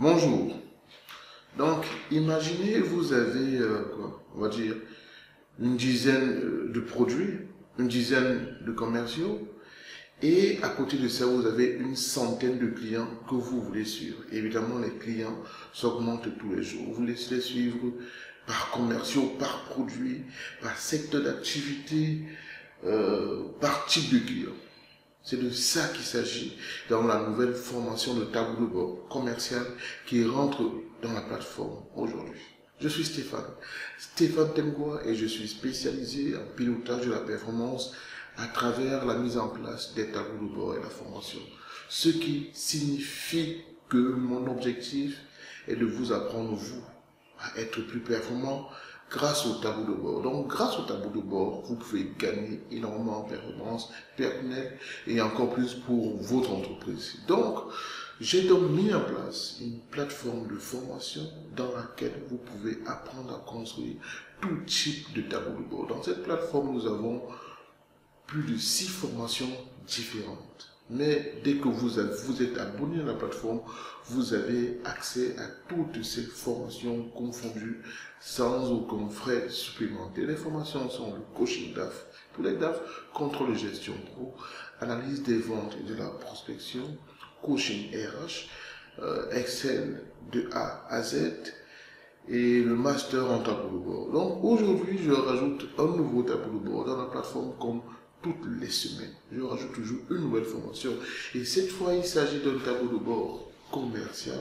Bonjour. Donc, imaginez, vous avez, euh, on va dire, une dizaine euh, de produits, une dizaine de commerciaux, et à côté de ça, vous avez une centaine de clients que vous voulez suivre. Évidemment, les clients s'augmentent tous les jours. Vous laissez suivre par commerciaux, par produit, par secteur d'activité, euh, par type de client. C'est de ça qu'il s'agit dans la nouvelle formation de tableau de bord commercial qui rentre dans la plateforme aujourd'hui. Je suis Stéphane, Stéphane Temgoa et je suis spécialisé en pilotage de la performance à travers la mise en place des tableaux de bord et la formation. Ce qui signifie que mon objectif est de vous apprendre, vous, à être plus performant, grâce au tableau de bord. Donc, grâce au tableau de bord, vous pouvez gagner énormément en performance personnelle et encore plus pour votre entreprise. Donc, j'ai donc mis en place une plateforme de formation dans laquelle vous pouvez apprendre à construire tout type de tableau de bord. Dans cette plateforme, nous avons plus de six formations différentes. Mais dès que vous, êtes abonné à la plateforme, vous avez accès à toutes ces formations confondues sans aucun frais supplémentaire. Les formations sont le coaching DAF pour les DAF, contrôle de gestion pro, analyse des ventes et de la prospection, coaching RH, euh, Excel de A à Z et le master en tableau de bord. Donc aujourd'hui, je rajoute un nouveau tableau de bord dans la plateforme comme toutes les semaines. Je rajoute toujours une nouvelle formation. Et cette fois, il s'agit d'un tableau de bord commercial,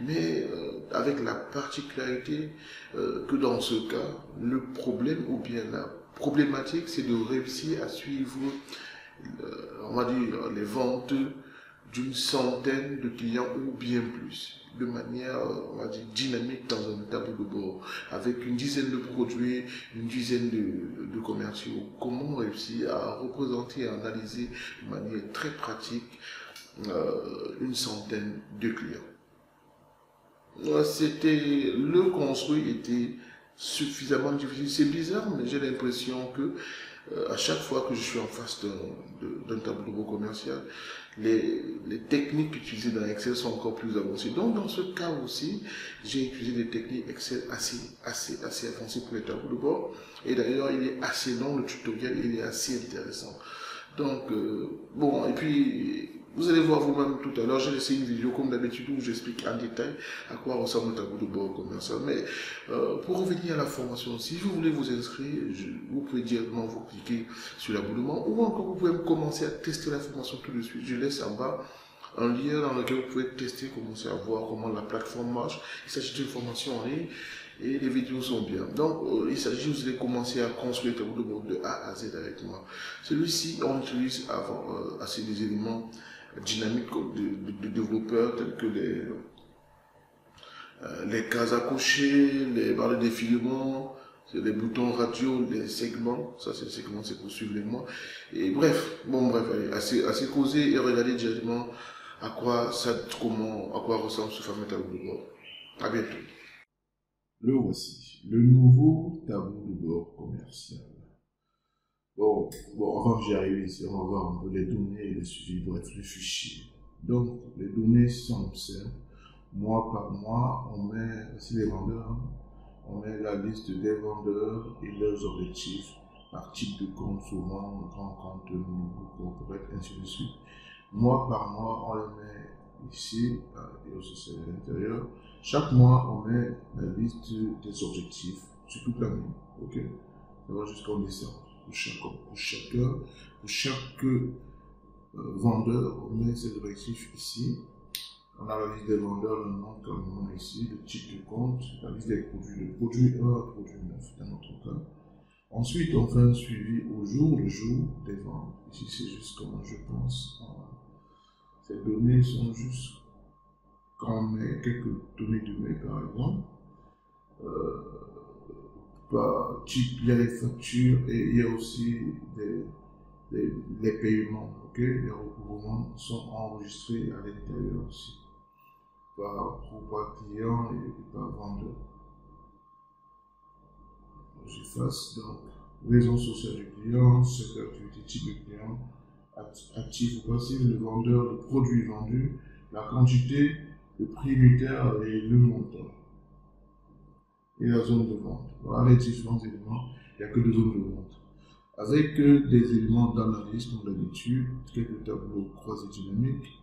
mais euh, avec la particularité euh, que dans ce cas, le problème ou bien la problématique, c'est de réussir à suivre, euh, on va dire, les ventes d'une centaine de clients ou bien plus de manière, on va dire, dynamique dans un tableau de bord, avec une dizaine de produits, une dizaine de, commerciaux. Comment réussir à représenter et à analyser de manière très pratique euh, une centaine de clients? C'était, le construit était suffisamment difficile. C'est bizarre, mais j'ai l'impression que euh, à chaque fois que je suis en face d'un tableau de bord commercial, les, les, techniques utilisées dans Excel sont encore plus avancées. Donc, dans ce cas aussi, j'ai utilisé des techniques Excel assez, assez, assez avancées pour les tableaux de bord. Et d'ailleurs, il est assez long, le tutoriel, il est assez intéressant. Donc, euh, bon, et puis, vous allez voir vous-même tout à l'heure, j'ai laissé une vidéo comme d'habitude où j'explique en détail à quoi ressemble le tableau de bord commercial. Mais euh, pour revenir à la formation, si vous voulez vous inscrire, vous pouvez directement vous cliquer sur l'abonnement ou encore vous pouvez commencer à tester la formation tout de suite. Je laisse en bas un lien dans lequel vous pouvez tester, commencer à voir comment la plateforme marche. Il s'agit d'une formation en ligne et les vidéos sont bien. Donc, euh, il s'agit aussi de commencer à construire le tableau de bord de A à Z avec moi. Celui-ci, on utilise avant, euh, assez des éléments dynamique de, développeurs tels que les, euh, les cases à cocher, les barres de défilement, les boutons radio, les segments, ça c'est les segments, c'est pour suivre les mois. Et bref, bon bref, allez, assez, assez causé et regarder directement à quoi ça, comment, à quoi ressemble ce fameux tableau de bord. À bientôt. Le voici, le nouveau tableau de bord commercial. Bon, bon, avant que j'y arrive ici, on va un peu les données et les suivis, bref, les fichiers. Donc, les données sont simples. Mois par mois, on met, c'est les vendeurs, hein. on met la liste des vendeurs et leurs objectifs par type de compte, souvent grand compte, nouveau corporate, ainsi de suite. Mois par mois, on les met ici, et aussi c'est à l'intérieur. Chaque mois, on met la liste des objectifs sur toute l'année. Ok? Ça va jusqu'en décembre pour, chaque, pour chacun, pour chaque vendeur, on met ses objectifs ici. On a la liste des vendeurs, le nom comme nom ici, le type de compte, la liste des produits, le produit 1 à produit 9 dans notre cas. Ensuite, on fait un suivi au jour le jour des ventes. Ici, c'est juste comment je pense. Ces données sont juste quand on met quelques données de mai, par exemple. Euh, il y a les factures et il y a aussi les paiements. ok? Les recouvrements sont enregistrés à l'intérieur aussi, par, par client et par vendeur. J'efface donc raison sociale du client, secteur d'activité, type de client, actif ou passif, le vendeur, le produit vendu, la quantité, le prix unitaire et le montant. Et la zone de vente. Voilà les différents éléments. Il n'y a que deux zones de vente. Avec euh, des éléments d'analyse, comme d'habitude, quelques tableaux croisés dynamiques,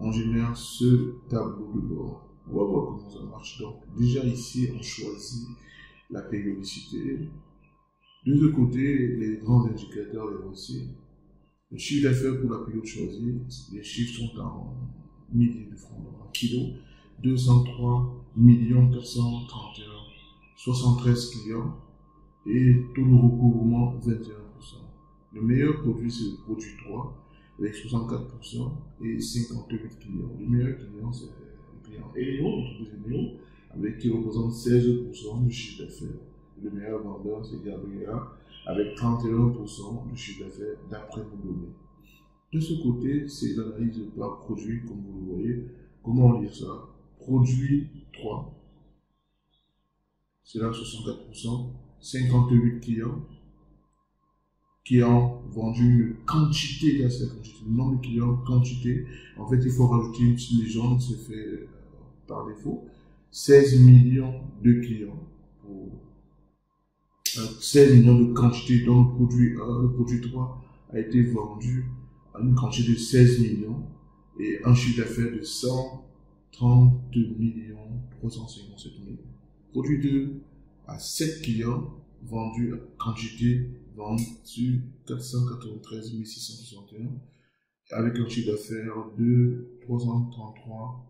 on génère ce tableau de bord. On va voir comment ça marche. Donc, déjà ici, on choisit la périodicité. De ce côté, les grands indicateurs, les aussi. Le chiffre d'affaires pour la période choisie, les chiffres sont en milliers de francs, en kilos. 203 431 73 clients et taux de recouvrement 21%. Le meilleur produit, c'est le produit 3 avec 64% et 58 clients. Le meilleur client, c'est le client EO, l'entreprise EO, avec qui représente 16% du chiffre d'affaires. Le meilleur vendeur, c'est Gabriela, avec 31% du chiffre d'affaires d'après vos données. De ce côté, c'est l'analyse par produit, comme vous le voyez. Comment lire ça? Produit 3, c'est là 64%, 58 clients qui ont vendu une quantité, le nombre de clients, quantité. En fait, il faut rajouter une petite légende, c'est fait euh, par défaut. 16 millions de clients pour 16 millions de quantité dont le produit 1, le produit 3 a été vendu à une quantité de 16 millions et un chiffre d'affaires de 130 millions 357 millions. Produit 2 à 7 clients vendu à quantité vendu 493 661 avec un chiffre d'affaires de 333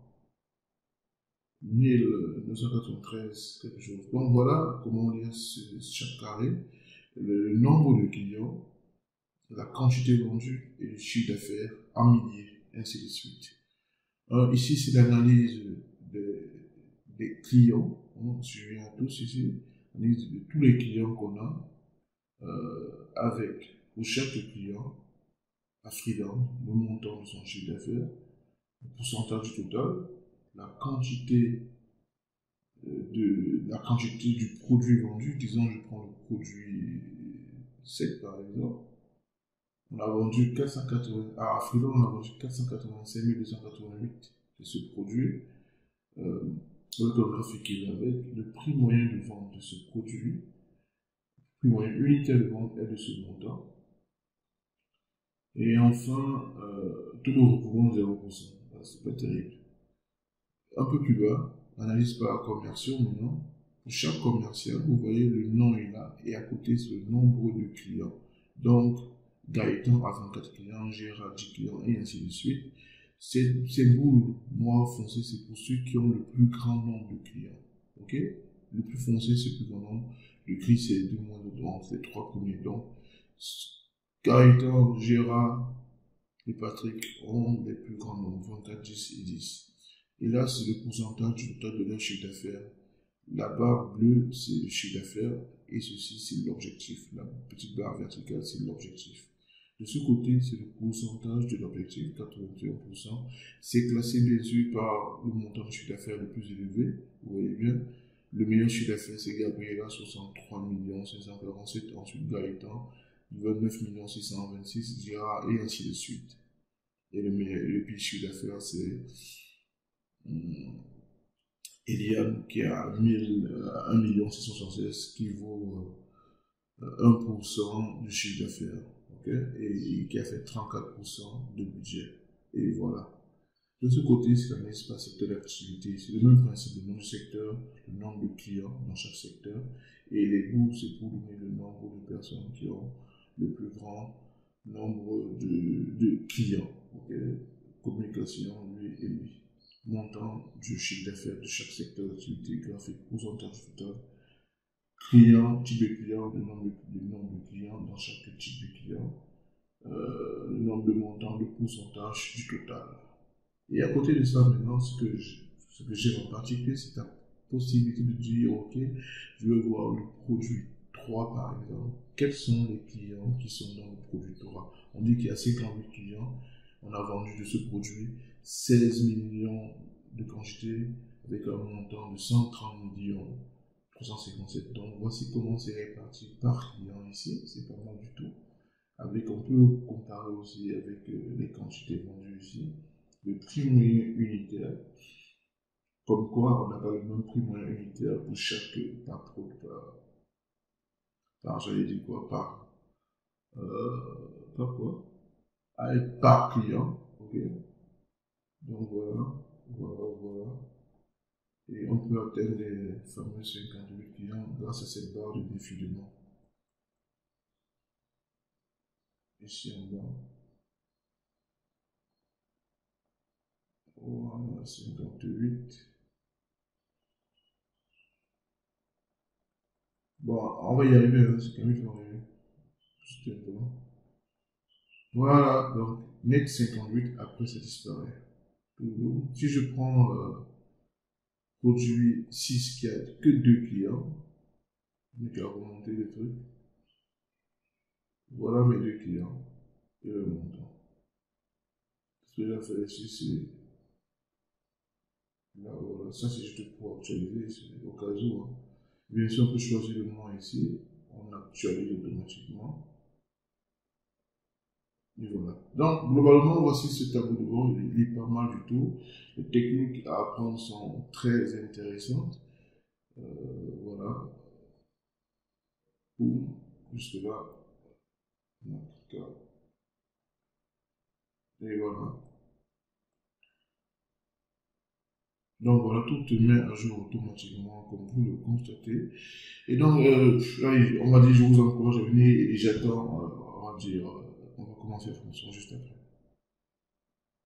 1993 quelque chose. Donc voilà comment on lit chaque carré, le nombre de clients, la quantité vendue et le chiffre d'affaires en milliers, ainsi de suite. Alors, ici, c'est l'analyse des, clients. On à tous ici, l'analyse de tous les clients qu'on a euh, avec pour chaque client à Freeland le montant de son chiffre d'affaires, le pourcentage total, la quantité euh, de la quantité du produit vendu, disons je prends le produit sec par exemple, on a vendu 480, à Freeland on a vendu 485 288 de ce produit. Euh, le graphique qui va avec, le prix moyen de vente de ce produit, le prix moyen unitaire de vente est de ce montant. Et enfin, euh, le recouvrement 0%. C'est pas terrible. Un peu plus bas, analyse par commerciaux maintenant. Pour chaque commercial, vous voyez le nom est là et à côté c'est le nombre de clients. Donc, Gaëtan a 24 clients, Gérard 10 clients et ainsi de suite. Ces, ces boules noires foncées, c'est pour ceux qui ont le plus grand nombre de clients. Ok? Le plus foncé, c'est le plus grand nombre. Le gris, c'est deux moins de donc les trois premiers. Donc, Gaëtan, Gérard et Patrick ont les plus grands nombres, 24, 10 et 10. Et là, c'est le pourcentage du total de leur chiffre d'affaires. La barre bleue, c'est le chiffre d'affaires. Et ceci, c'est l'objectif. La petite barre verticale, c'est l'objectif. De ce côté, c'est le pourcentage de l'objectif, 81%. C'est classé bien sûr par le montant de chiffre d'affaires le plus élevé. Vous voyez bien. Le meilleur chiffre d'affaires, c'est Gabriela, 63 547. Ensuite, Gaëtan, 29 626. Gérard, et ainsi de suite. Et le, meilleur, le pire chiffre d'affaires, c'est Eliane qui a 1 million 676 qui vaut 1% euh, du chiffre d'affaires et, qui a fait 34% de budget. Et voilà. De ce côté, c'est l'analyse par secteur d'activité. C'est le même principe, le nombre de secteurs, le nombre de clients dans chaque secteur. Et les bouts, c'est pour donner le nombre de personnes qui ont le plus grand nombre de, de clients. Communication, lui et lui montant du chiffre d'affaires de chaque secteur d'activité graphique, pourcentage total, client, type de client, le nombre de, nombre de clients dans chaque type de client, euh, le nombre de montants, le pourcentage du total. Et à côté de ça, maintenant, ce que j'ai en particulier, c'est la possibilité de dire, OK, je veux voir le produit 3 par exemple. Quels sont les clients qui sont dans le produit 3 On dit qu'il y a 58 clients. On a vendu de ce produit 16 millions de quantité avec un montant de 130 millions 357. Donc voici comment c'est réparti par client ici, c'est pas mal du tout. Avec, on peut comparer aussi avec euh, les quantités vendues ici. Le prix moyen unitaire, Comme quoi, on n'a pas le même prix moyen unitaire pour chaque par, par, par j'allais dire quoi, par, euh, par quoi? Avec par client, ok Donc voilà, voilà. Peut atteindre les fameux 58 clients grâce à cette barre de défilement. Ici en bas. Voilà, 58. Bon, on va y arriver, hein, c'est quand même arriver. Voilà, donc, net 58, après ça disparaît. Si je prends euh, produit 6 qui a que deux clients, je vais remonter le truc. Voilà mes deux clients et le montant. Ce que j'ai fait ici, c'est. Là, voilà, ça c'est juste pour actualiser, au cas où. Hein. Bien sûr, on peut choisir le nom ici, on actualise automatiquement. Voilà. Donc, globalement, voici ce tableau de bord, il est pas mal du tout. Les techniques à apprendre sont très intéressantes. Euh, voilà. Boum, jusque là, Et voilà. Donc voilà, tout te met à jour automatiquement, comme vous le constatez. Et donc, euh, on va dire, je vous encourage à venir et j'attends, euh, on va dire, commencer la formation juste après.